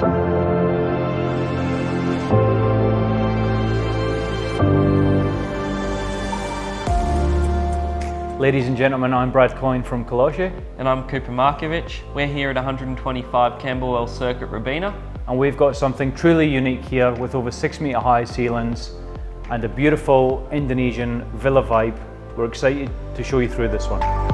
Ladies and gentlemen, I'm Brad Coyne from Kollosche. And I'm Cooper Markovic. We're here at 125 Camberwell Circuit Robina, And we've got something truly unique here with over six metre high ceilings and a beautiful Indonesian villa vibe. We're excited to show you through this one.